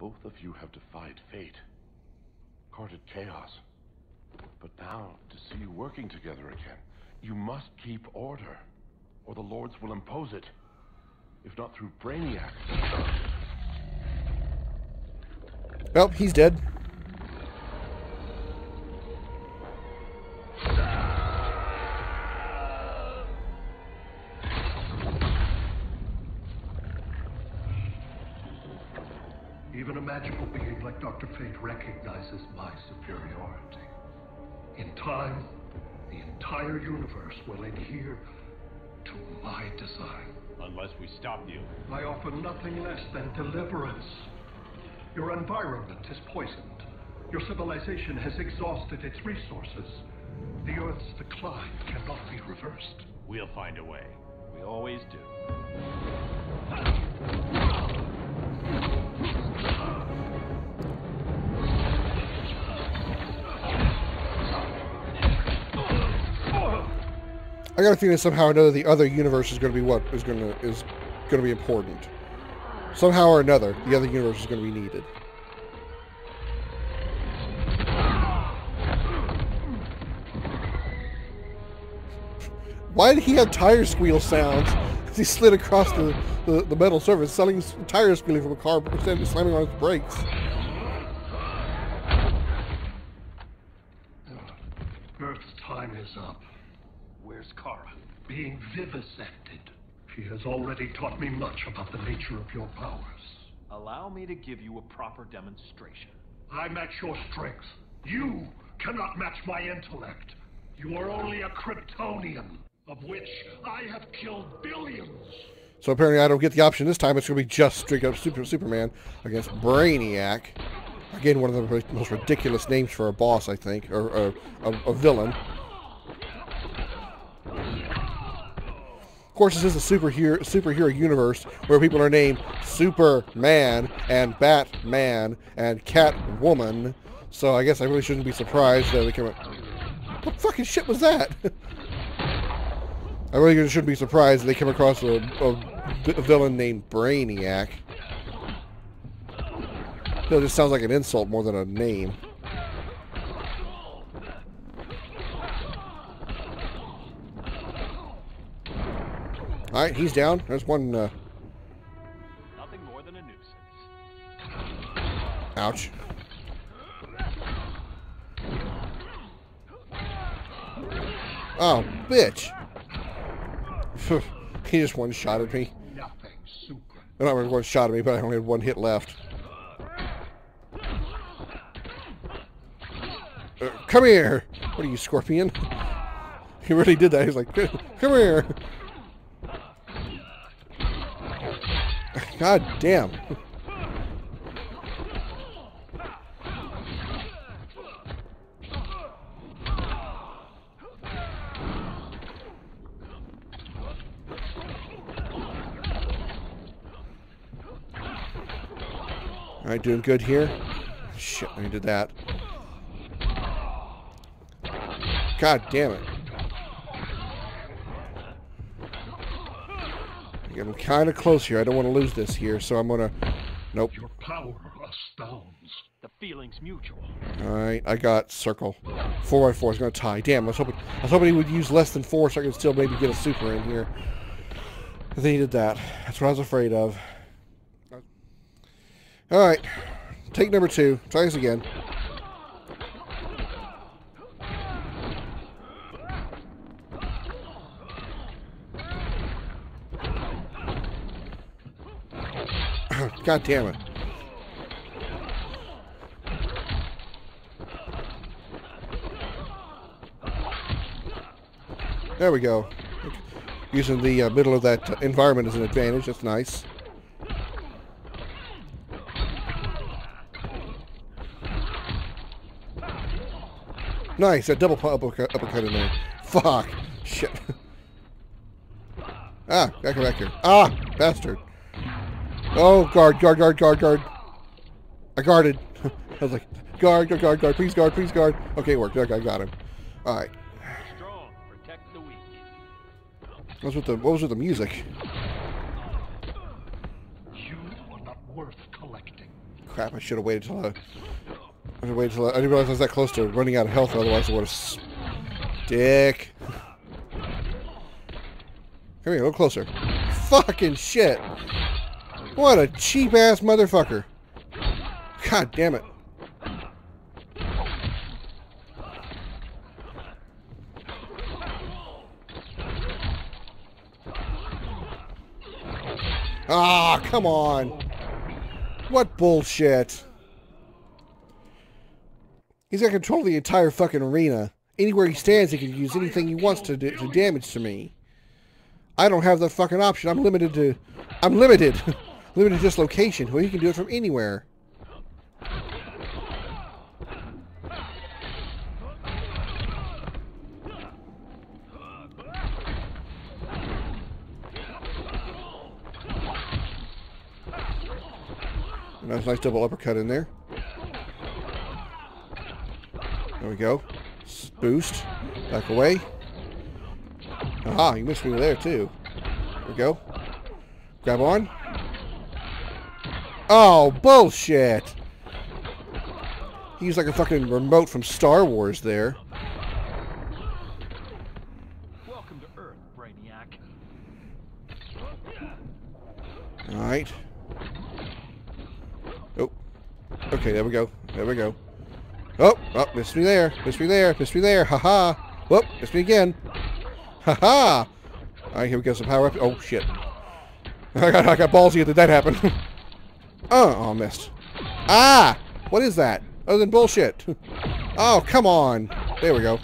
Both of you have defied fate, courted chaos. But now, to see you working together again, you must keep order, or the Lords will impose it. If not through Brainiac. Well, he's dead. Dr. Fate recognizes my superiority. In time, the entire universe will adhere to my design. Unless we stop you. I offer nothing less than deliverance. Your environment is poisoned. Your civilization has exhausted its resources. The Earth's decline cannot be reversed. We'll find a way. We always do. I got a feeling somehow or another the other universe is going to be what is going to is going to be important. Somehow or another, the other universe is going to be needed. Why did he have tire squeal sounds as he slid across the, the, the metal surface, selling tire squealing from a car slamming on its brakes? Earth's time is up. Where's Kara? Being vivisected. She has already taught me much about the nature of your powers. Allow me to give you a proper demonstration. I match your strength. You cannot match my intellect. You are only a Kryptonian, of which I have killed billions. So apparently I don't get the option this time. It's going to be just straight up Super Superman against Brainiac. Again, one of the most ridiculous names for a boss, I think, or, or a, a villain. Course, this is a superhero superhero universe where people are named Superman and Batman and Catwoman. So I guess I really shouldn't be surprised that they come. What fucking shit was that? I really shouldn't be surprised they come across a, a, a villain named Brainiac. It just sounds like an insult more than a name. Alright, he's down. There's one, uh... Nothing more than a nuisance. Ouch. Oh, bitch! he just one shot at me. Nothing super. Not really one-shotted me, but I only had one hit left. Uh, come here! What are you, Scorpion? He really did that. He's like, come here! God damn. Alright, doing good here. Shit, I did that. God damn it. I'm kind of close here. I don't want to lose this here, so I'm going to... Nope. Your power astounds. The feeling's mutual. Alright, I got circle. 4 by 4 is going to tie. Damn, I was, hoping, I was hoping he would use less than 4 so I could still maybe get a super in here. I think he did that. That's what I was afraid of. Alright. Take number 2. Try this again. God damn it. There we go. Using the uh, middle of that uh, environment as an advantage. That's nice. Nice. That double uppercut, uppercut in there. Fuck. Shit. ah, back back here. Ah, bastard. Oh, guard, guard, guard, guard, guard. I guarded. I was like, guard, guard, guard, guard, please guard, please guard. Okay, it worked. Okay, I got him. All right. Weak. What was with the What was with the music? You are not worth collecting. Crap, I should have waited till I... I should waited till I... I didn't realize I was that close to running out of health, otherwise I would have... Dick. Come here, a little closer. Fucking shit. What a cheap-ass motherfucker. God damn it. Ah, come on. What bullshit. He's got control of the entire fucking arena. Anywhere he stands, he can use anything he wants to do to damage to me. I don't have the fucking option. I'm limited to... I'm limited. limited to just location. Well, you can do it from anywhere. Nice, nice double uppercut in there. There we go. Boost. Back away. Aha, you missed me there too. There we go. Grab on. Oh, bullshit! He used like a fucking remote from Star Wars there. Welcome to Earth, Brainiac. Alright. Oh. Okay, there we go. There we go. Oh, oh, missed me there. Missed me there. Missed me there. Ha-ha. Whoop, missed me again. Ha-ha. Alright, here we go. Some power up. Oh, shit. I got, I got ballsy. Did that happen? oh, oh, missed. Ah! What is that? Other than bullshit. oh, come on. There we go.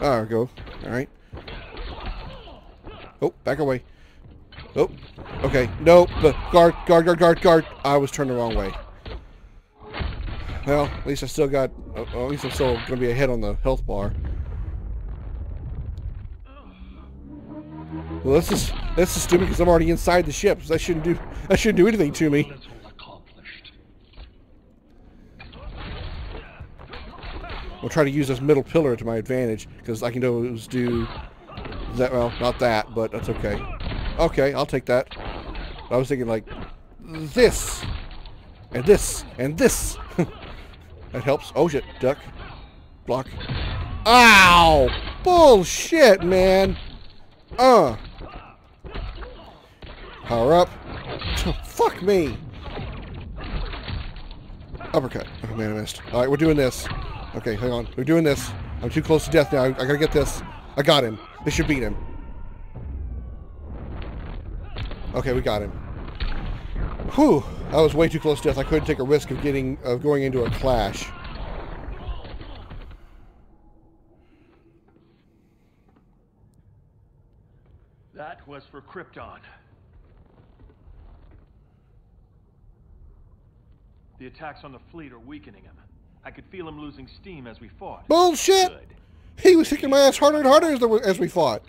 There we go. Alright. Oh, back away. Oh, okay. No, but guard, guard, guard, guard, guard. I was turned the wrong way. Well, at least I still got, uh, at least I'm still going to be ahead on the health bar. Well, this is that's just stupid because I'm already inside the ship. So that shouldn't do, that shouldn't do anything to me. I'll try to use this middle pillar to my advantage because I can always do that. Well, not that, but that's okay. Okay, I'll take that. I was thinking like this and this and this. that helps. Oh shit, duck, block. Ow! Bullshit, man. Uh. Power up. Oh, fuck me. Uppercut. Oh man, I missed. All right, we're doing this. Okay, hang on. We're doing this. I'm too close to death now. I, I gotta get this. I got him. This should beat him. Okay, we got him. Whew. I was way too close to death. I couldn't take a risk of getting of going into a clash. That was for Krypton. The attacks on the fleet are weakening him. I could feel him losing steam as we fought. Bullshit! Good. He was kicking my ass harder and harder as, the, as we fought.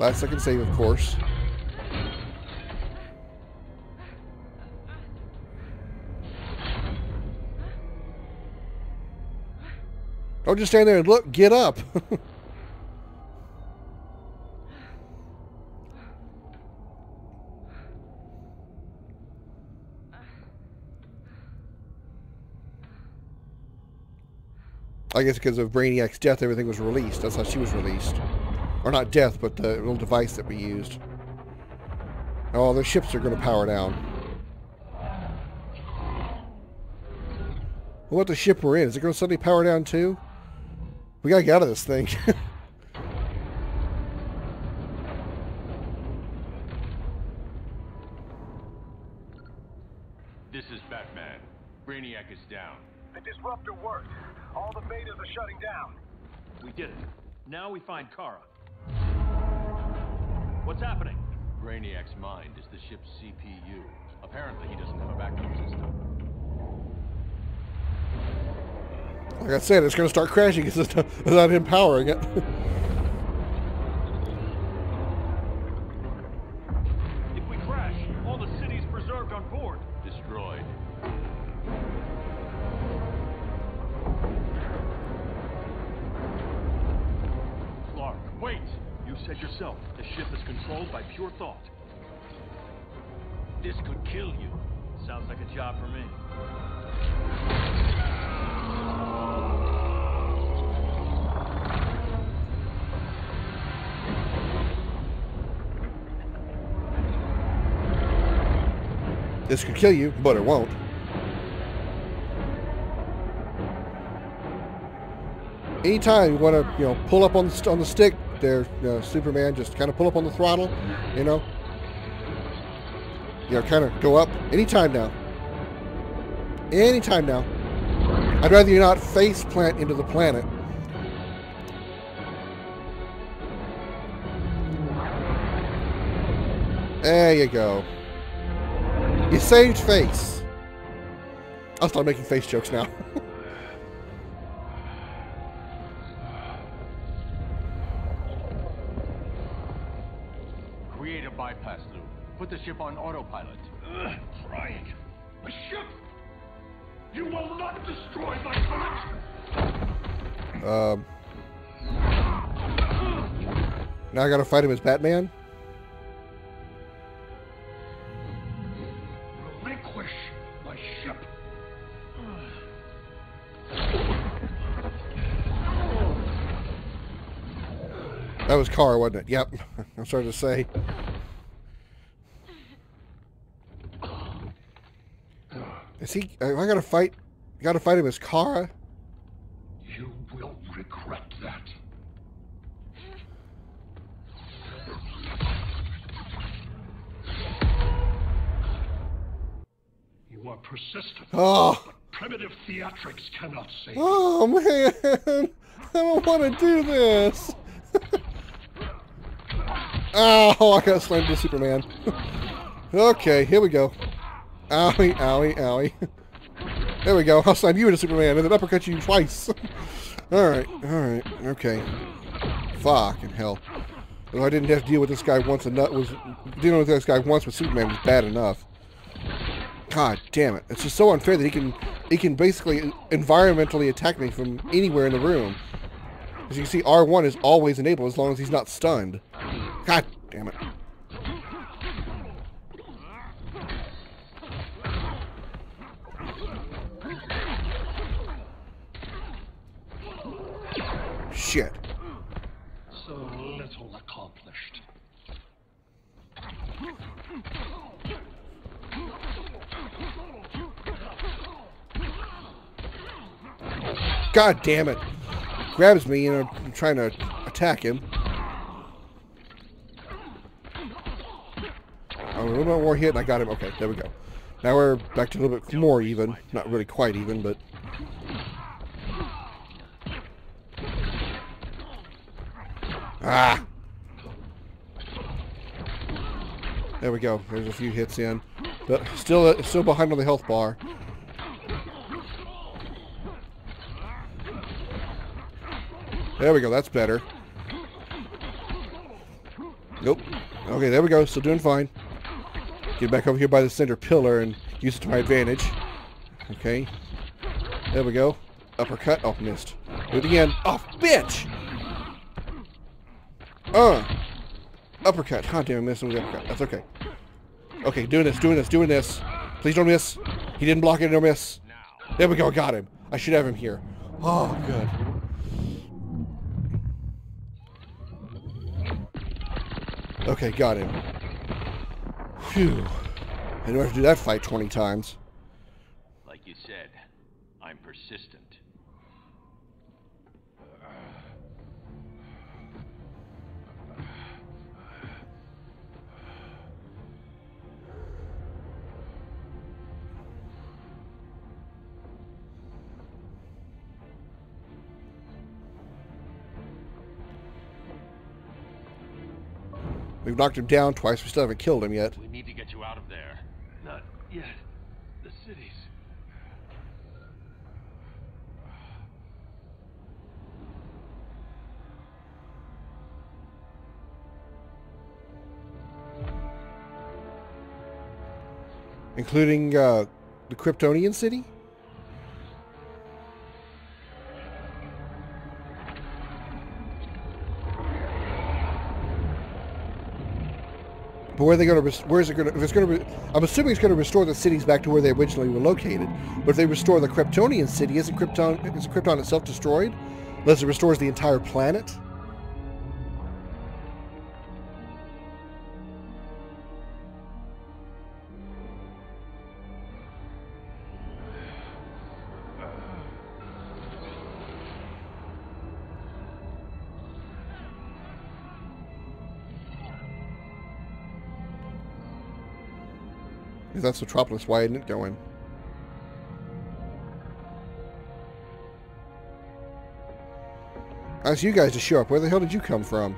Last second save, of course. Don't just stand there and look. Get up. I guess because of Brainiac's death, everything was released. That's how she was released. Or not death, but the little device that we used. Oh, the ships are going to power down. What the ship we're in? Is it going to suddenly power down too? We got to get out of this thing. This is Batman. Brainiac is down. The disruptor worked. All the betas are shutting down. We did it. Now we find Kara. What's happening? Brainiac's mind is the ship's CPU. Apparently, he doesn't have a backup system. Like I said, it's going to start crashing because without him powering it. this could kill you, but it won't. Anytime you want to, you know, pull up on the, on the stick, there, you know, Superman, just kind of pull up on the throttle, you know. You know, kind of go up. Anytime now. Anytime now. I'd rather you not face plant into the planet. There you go. You saved face. I'll start making face jokes now. Create a bypass loop. Put the ship on autopilot. Ugh, trying. A ship! You will not destroy my planet! um, now I gotta fight him as Batman? That was Kara, wasn't it? Yep. I'm sorry to say. Is he? I gotta fight. I gotta fight him as Kara. You will regret that. You are persistent. Oh, Primitive theatrics cannot save oh man! I don't want to do this. oh, I got slammed to Superman. okay, here we go. Owie, owie, owie. There we go. I'll slam you into Superman and then uppercut you twice. alright, alright, okay. Fucking hell. I didn't have to deal with this guy once enough was dealing with this guy once with Superman was bad enough. God damn it. It's just so unfair that he can he can basically environmentally attack me from anywhere in the room. As you can see, R1 is always enabled as long as he's not stunned. God damn it. Shit. So little accomplished. God damn it. Grabs me, you know, trying to attack him. Oh, a little bit more hit, and I got him. Okay, there we go. Now we're back to a little bit more even. Not really quite even, but... Ah! There we go. There's a few hits in. But still, uh, still behind on the health bar. There we go. That's better. Nope. Okay, there we go. Still doing fine. Get back over here by the center pillar and use it to my advantage. Okay. There we go. Uppercut. Oh, missed. Do it again. Oh, bitch! Uh. Uppercut. God damn, I missed with uppercut. That's okay. Okay, doing this, doing this, doing this. Please don't miss. He didn't block it, no miss. There we go, got him. I should have him here. Oh, good. Okay, got him. Phew. I don't have to do that fight 20 times. Like you said, I'm persistent. knocked him down twice. We still haven't killed him yet. We need to get you out of there. Not yet. The cities. Including uh, the Kryptonian city? But where are they going to? Where is it going to? If it's going to, I'm assuming it's going to restore the cities back to where they originally were located. But if they restore the Kryptonian city, isn't Krypton is Krypton itself destroyed? Unless it restores the entire planet. If that's Metropolis, why isn't it going? I asked you guys to show up. Where the hell did you come from?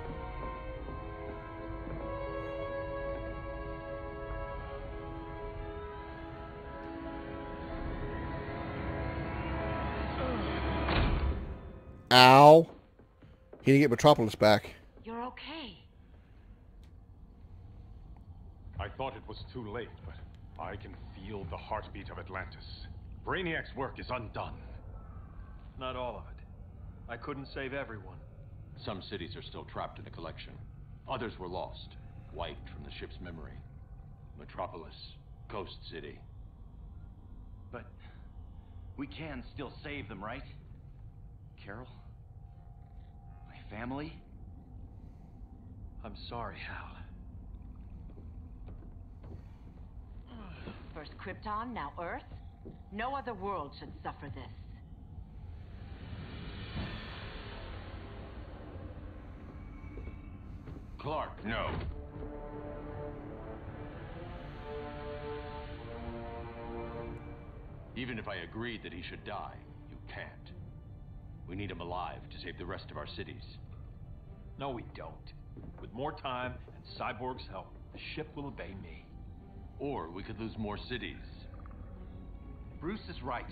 Ow. He didn't get Metropolis back. You're okay. I thought it was too late, but I can feel the heartbeat of Atlantis. Brainiac's work is undone. Not all of it. I couldn't save everyone. Some cities are still trapped in the collection. Others were lost, wiped from the ship's memory. Metropolis, Coast City. But we can still save them, right? Carol? My family? I'm sorry, Hal. First Krypton, now Earth. No other world should suffer this. Clark, no. Even if I agreed that he should die, you can't. We need him alive to save the rest of our cities. No, we don't. With more time and Cyborg's help, the ship will obey me. Or we could lose more cities. Bruce is right.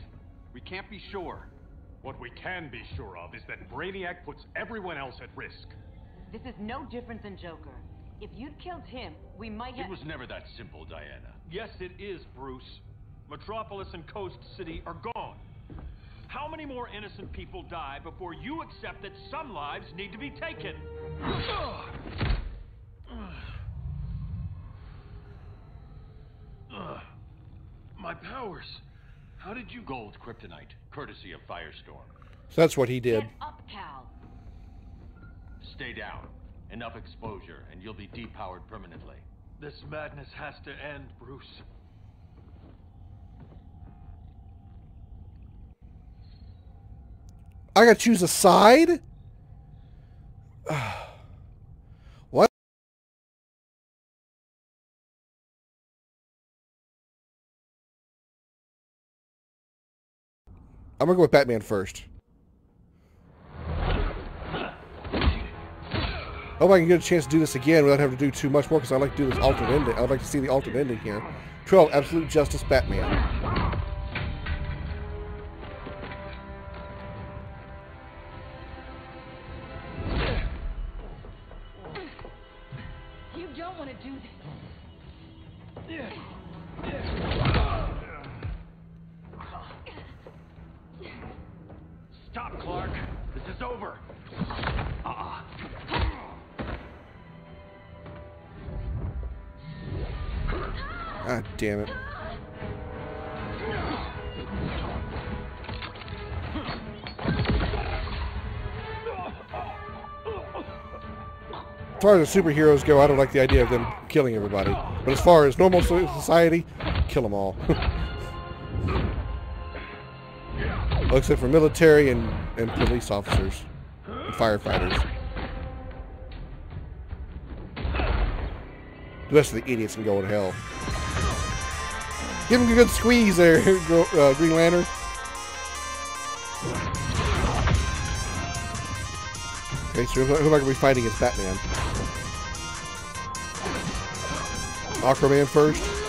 We can't be sure. What we can be sure of is that Brainiac puts everyone else at risk. This is no different than Joker. If you'd killed him, we might have... It was never that simple, Diana. Yes, it is, Bruce. Metropolis and Coast City are gone. How many more innocent people die before you accept that some lives need to be taken? My powers. How did you... Gold kryptonite, courtesy of Firestorm. So that's what he did. Get up, Kal. Stay down. Enough exposure, and you'll be depowered permanently. This madness has to end, Bruce. I gotta choose a side? I'm gonna go with Batman first. Hope I can get a chance to do this again without having to do too much more because I like to do this alternate ending. I'd like to see the alternate ending here. 12, Absolute Justice Batman. You don't want to do this. Ah, damn it. As far as the superheroes go, I don't like the idea of them killing everybody. But as far as normal society, kill them all. Except for military and, and police officers and firefighters. The rest of the idiots can go to hell. Give him a good squeeze there, uh, Green Lantern. Okay, so who am I going to be fighting against Batman? Aquaman first.